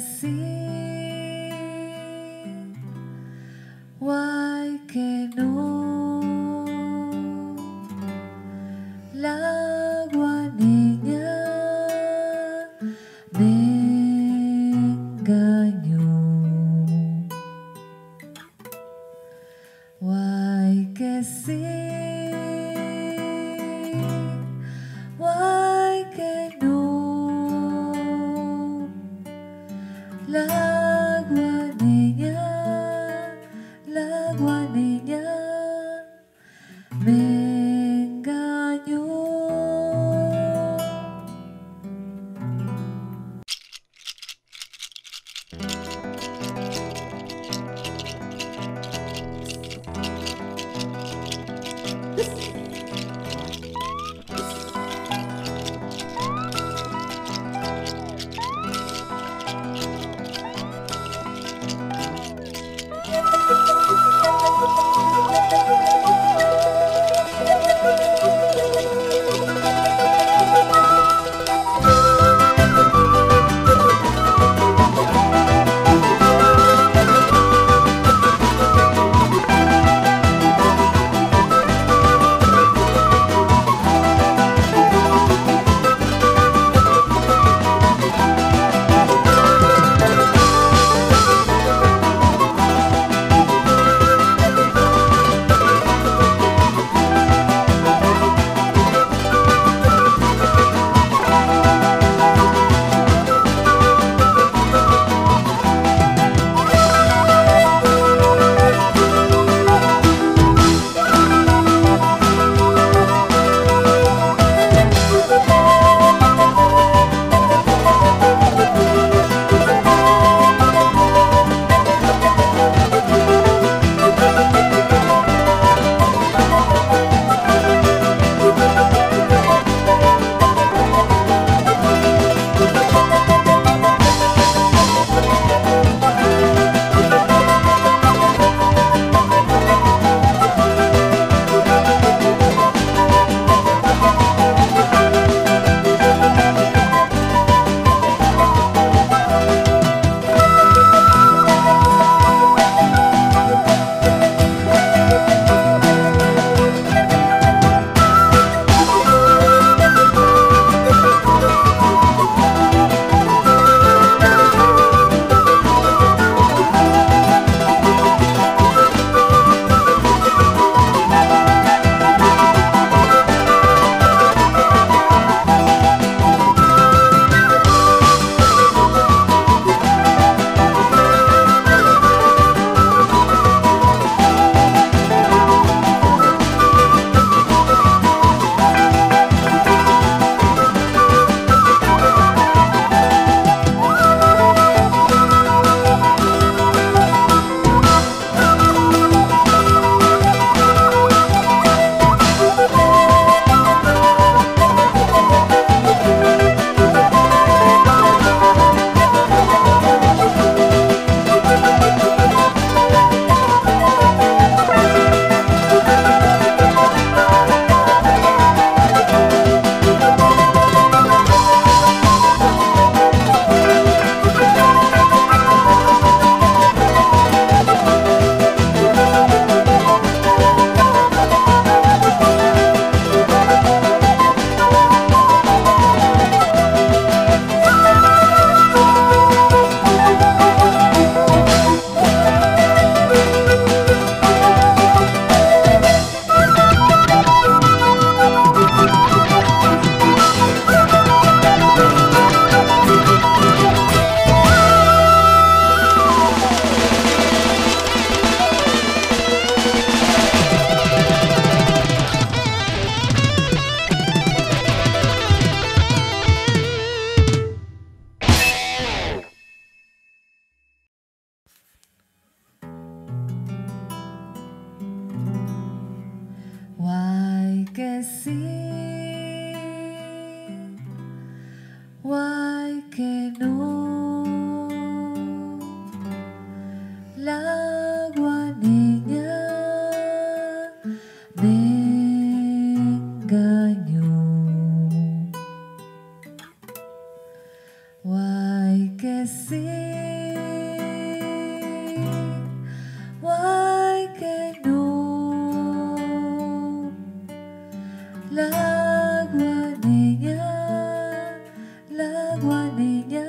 sí, guay que no. 我你。Que 我宁愿